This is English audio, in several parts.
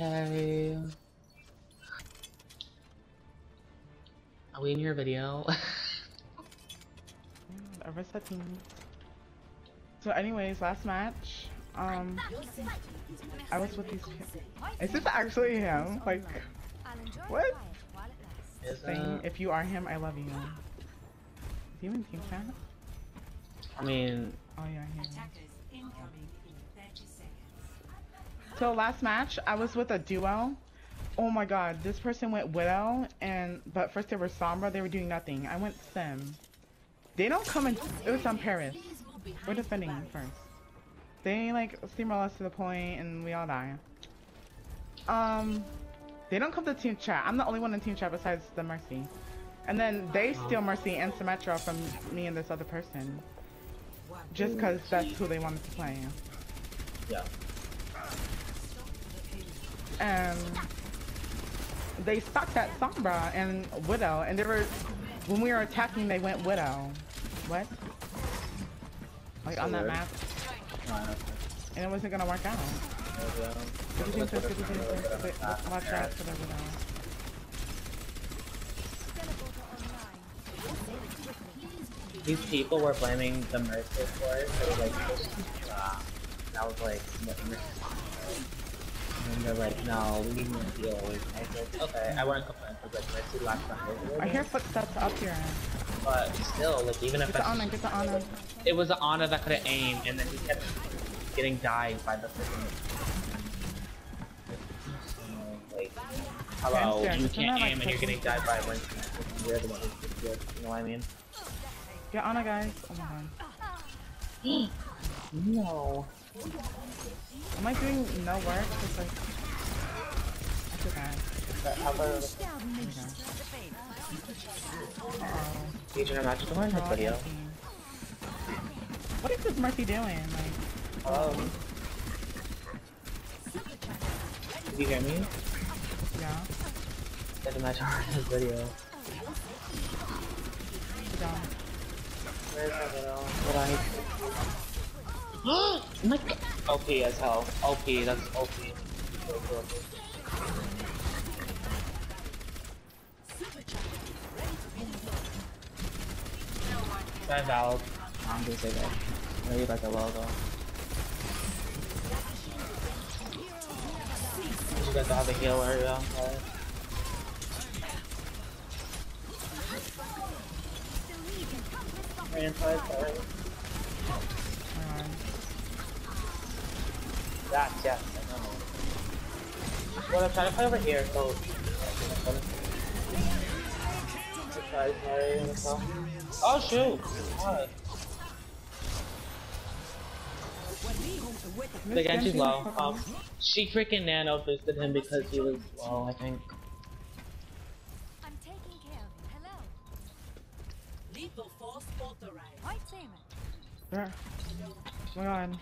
Okay. Are we in your video? Ever settings. So anyways, last match. Um I was with these Is this actually him? Like what? Saying it? if you are him, I love you. Is he in team chat? I mean, Oh yeah, he is. So last match, I was with a duo. Oh my god, this person went Widow, and but first they were Sombra, they were doing nothing. I went Sim. They don't come in, it was on Paris. We're defending first. They like steamroll us to the point, and we all die. Um, they don't come to team chat. I'm the only one in team chat besides the Mercy. And then they steal Mercy and Symmetra from me and this other person. Just because that's who they wanted to play. yeah. And they stopped at Sombra and Widow, and they were when we were attacking, they went Widow. What? Like on that map, and it wasn't gonna work out. yeah. Good team first, good team first, but let's watch out for the Widow. These people were blaming the Mercy for it, so like, uh, and was like? And they're like, no, we need more heals. I was like, okay, I wouldn't complain because like Mercy last time. I hear footsteps up here. But still, like even if the I, Ana, get the Ana. it was an Ana that couldn't aim, and then he kept getting died by the freaking. Like, hello, you can't that, like, aim and you're getting died by one. You're the one who's good. You know what I mean? Get Ana, guys. Oh my god. No. Am I doing no work? It's like I feel bad. But how about Uh oh. Legion of Magic Door in this video? What is this Mercy doing? Like, Hello. Did you hear me? yeah. Legion of Magic Door in this video. Where's I? Oh my god! OP as hell. OP, that's OP. Try Valve. I'm gonna say that. Maybe like a logo. You guys have a heal area. Right? Inside, sorry. Um, That, yes, I know. Well, I'm trying to play over here, so. Surprise, Mary, and stuff. Oh, shoot! What? The Genji's low. Um, she freaking nano boosted him because he was low, I think. I'm taking care. Hello. Lethal force authorized. White Samer. there. Oh my god.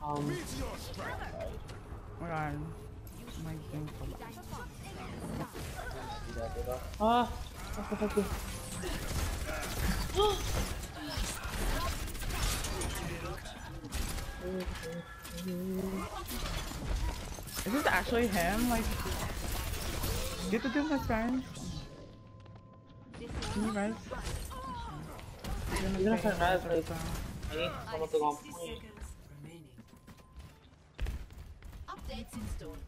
Hello. Um, Oh my god. My thing so loud. ah, what the fuck is- Is this actually him? Like, get the doom guys. Can you guys? You're gonna put res, like, I need someone to go on point. Updates installed.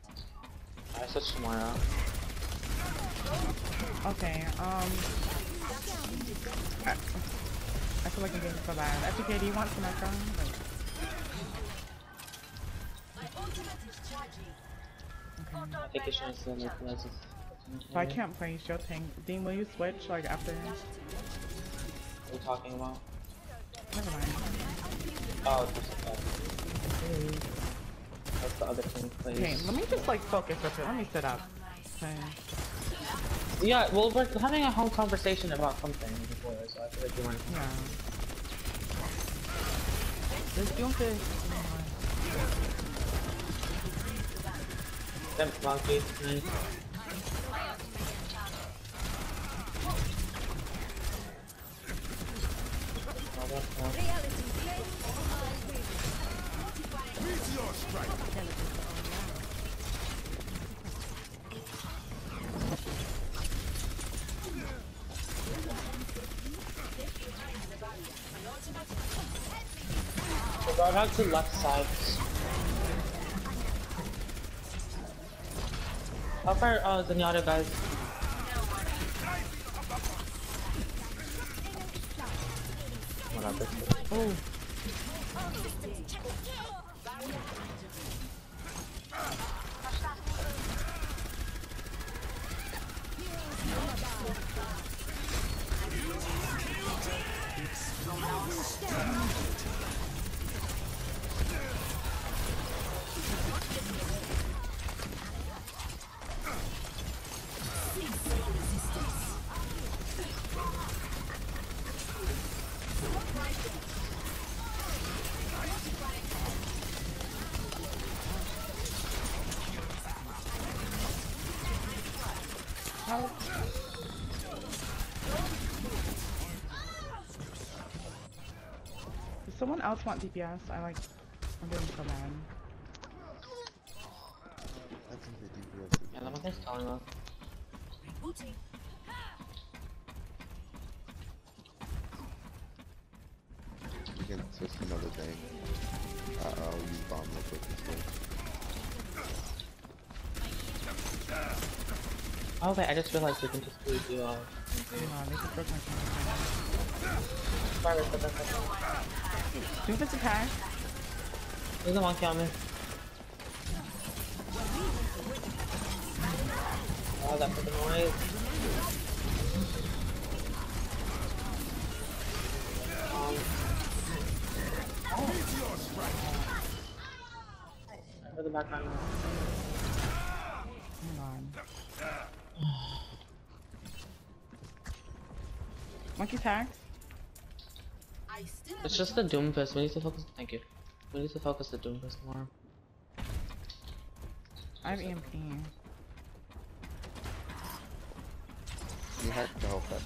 I switched to Moira. Okay, um. I, I feel like I'm getting so bad. FTK, do you want some extra? Like, My ultimate is charging. I think it should still make res. if I can't play Shield Tank, Dean, will you switch, like, after? What are you talking about? Never mind. Oh, just okay. That's the other thing, please. Okay, let me just, like, focus real quick. Let me sit up. Okay. Yeah, well, we're having a whole conversation about something before, so I feel like you want Yeah. This Doomfist. to monkey. Nice. Oh, that's Meteor strike! Don't have to left sides. How far are uh, guys? What happened? Oh. Does someone else want DPS? I like, I'm doing so bad. I think they DPS Yeah, that one's calling us. Rebooting. We can switch to another thing. Uh, I'll use bomb real quick instead. Oh wait, I just realized we can just do the uh Hang on, they just broke my camera. Sorry, but that's this attack. There's a monkey on me. Oh, that fucking noise. Um, I heard the background. noise. On. Monkey attack. I still It's just the Doomfist. We need to focus. Thank you. We need to focus the Doomfist more. I'm E EMP. You have to help that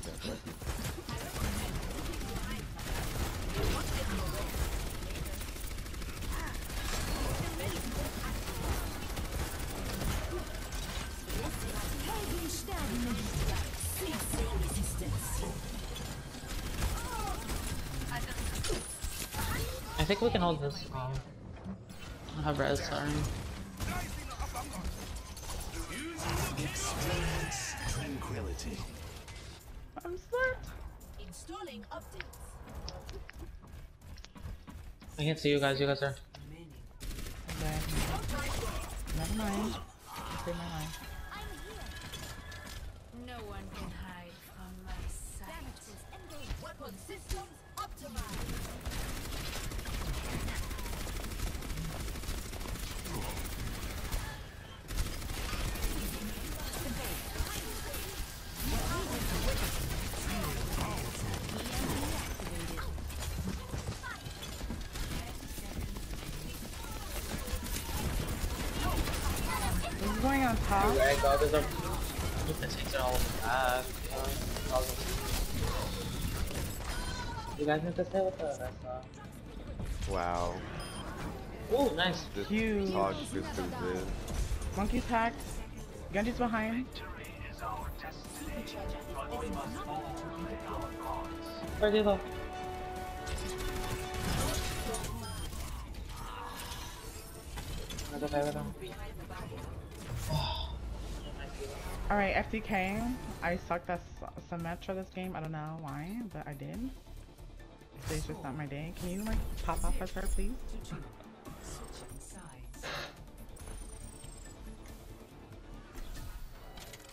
I think we can hold this. Um, I have res, sorry. Experience tranquility. I'm smart. installing updates. I can't see you guys. You guys are. Remaining. Okay. Never mind. Just save my life. No one can hide from my sight. Weapon systems optimized. This is going on top. Right, God, there's a. It takes it all back. you know, all You guys need to stay with us. Uh... wow. Ooh, nice. This Huge. hog just is. Monkey attack. Genji's behind. Where do you go? Right okay, right on. Alright, FDK. I sucked at S- Symmetra this game. I don't know why, but I did. Today's just not my day. Can you like pop off as her, please? Switching sides.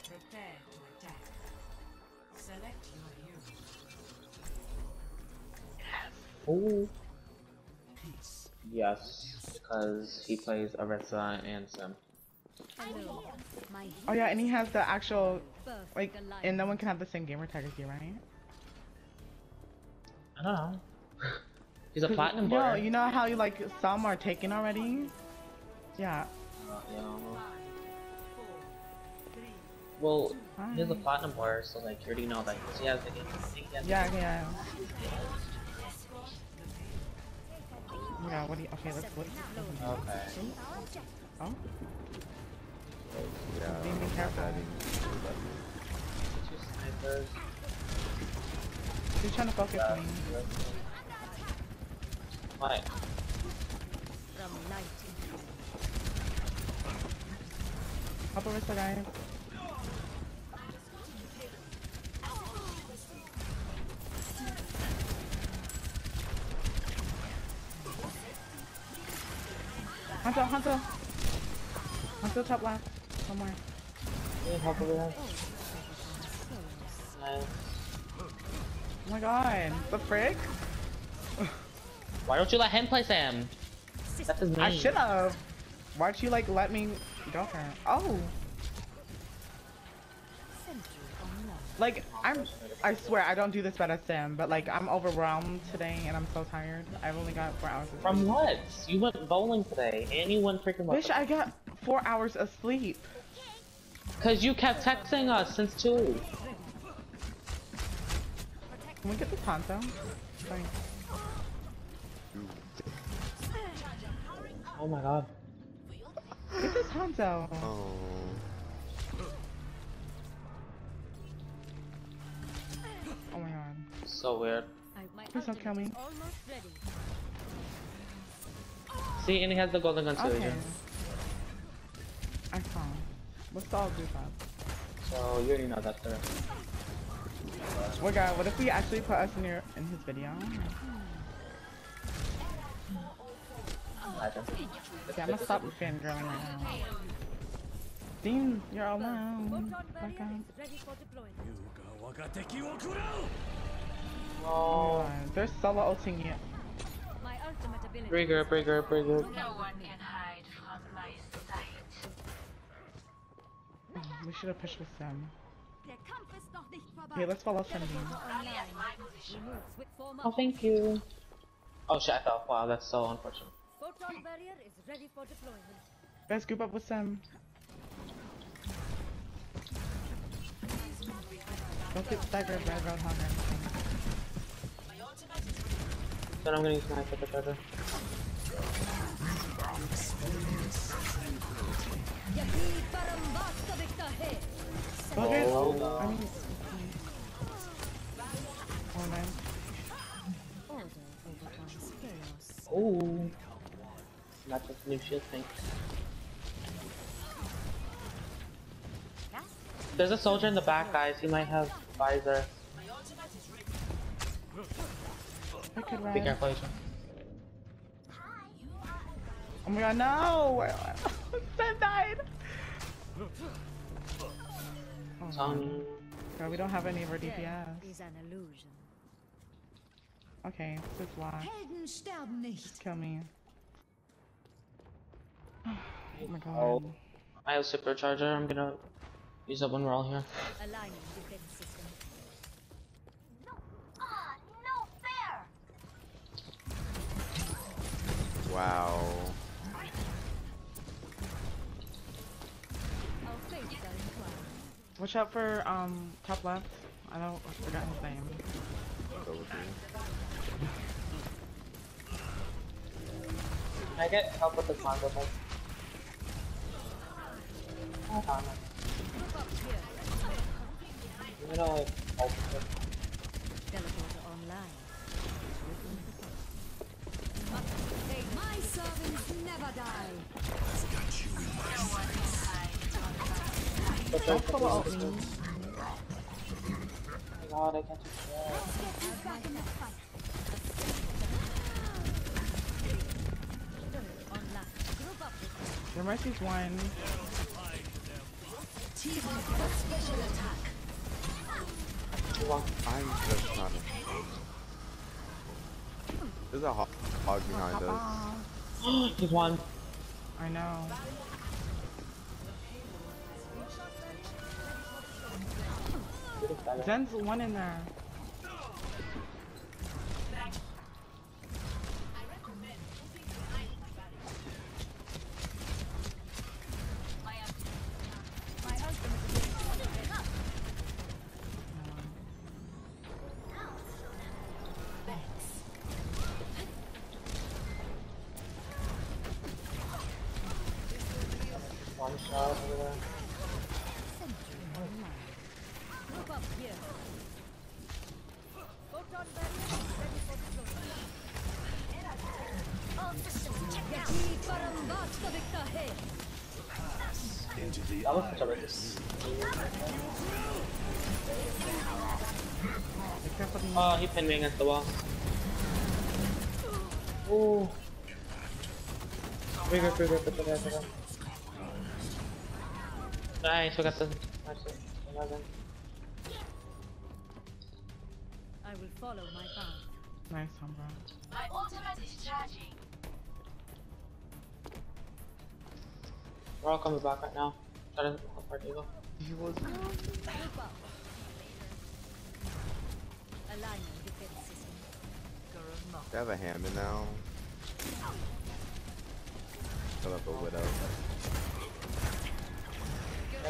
Prepare to attack. Select your hero. Ooh. Yes, because he plays Arisa and Sim. Oh yeah, and he has the actual like, and no one can have the same gamer tag as you, right? I don't know. He's a platinum No, player. you know how you like some are taken already. Yeah. Uh, yeah. Four, three, Well, he's a platinum player, so like you already know that he has the game. I think he has the Yeah, game. yeah. Yeah, what do you, okay, let's look. Okay. Oh, Yeah, Being I'm careful. not adding to that. Two snipers. she's trying to focus Yeah. me. Why? Help Arista, guys. Hunter, Hunter. Hunter top left. Somewhere. Yeah, help over there. Nice. Oh my god. The frick? Why don't you let him play Sam? That's his name. I should have. Why'd you like let me go for it? Oh. Like I'm I swear I don't do this bad as Sam, but like I'm overwhelmed today and I'm so tired. I've only got four hours of sleep. From what? You went bowling today, and you went freaking Wish I got four hours of sleep. Cause you kept texting us since two. Can we get the Hanzo? Thanks. Oh my god. Get this Hanzo. Oh So weird. Please don't kill me. See, and he has the golden gun too. Okay. I saw. Let's all do that. So you already know that, sir. Oh my god, what if we actually put us in your in his video? Imagine. Okay, I'm gonna stop fangirling right now. Dean, you're all alone. Photon Back barrier up. is ready for deployment. My god, they're solo ulting you. My ultimate ability. Brigger, Brigger, Brigger. We should have pushed with them. Der Kampf ist noch nicht vorbei. Okay, let's follow Sam Dean. Online. Removes with form Oh, thank you. Oh shit, I fell. Wow, that's so unfortunate. Photon barrier is ready for deployment. Guys, group up with Sam. Don't get staggered by Roadhog or anything. Then I'm gonna use my super charger. Yahi parambasta viktahe. Okay. Oh. I mean, oh man. Order overcomes chaos. Oh. Not just new shield thing. There's a soldier in the back, guys. He might have visor. I could Be ride. careful, Asia. Oh my god, no! Sam died! Oh, man. Um, God, we don't have any of our DPS. Is an illusion. Okay, this is why. Helden sterben nicht. Kill me. Oh my god. Oh. I have supercharger. I'm gonna use it when we're all here. Wow. Our fates are entwined. Watch out for um top left. I don't I forgot his name. Go with you. Can I get help with the combo thing? Oh, damn it. Up here. I'm gonna like help with it. Teleporter online. My servants never die. But Don't there's follow the- up me. My god, I can't do that. Back in the fight. Online. Group up with Your mercy's one. You want- I'm just trying to. There's a hog, hog behind us. He's one. I know. Zen's one in there. Into the I turrets. Oh, he pinned me against the wall. Oh. Bigger, bigger, bigger, bigger bigger. Nice, we got the. I will follow my path. Nice, Sombra. My ultimate is charging. We're all coming back right now. That doesn't help our. He was. Um, Aligning. They have a Hammond now. Fill up a widow.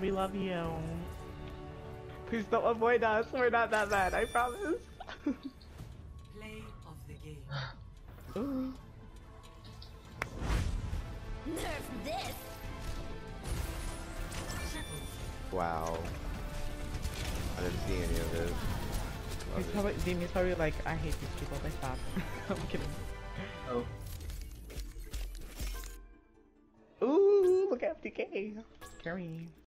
We love you. Please don't avoid us. We're not that bad, I promise. Play of the game. Ooh. Nerf this. Wow. I didn't see any of this. Love He's probably, Demi's probably like, I hate these people, they stop. I'm kidding. Oh. Ooh, look at FTK. Carry.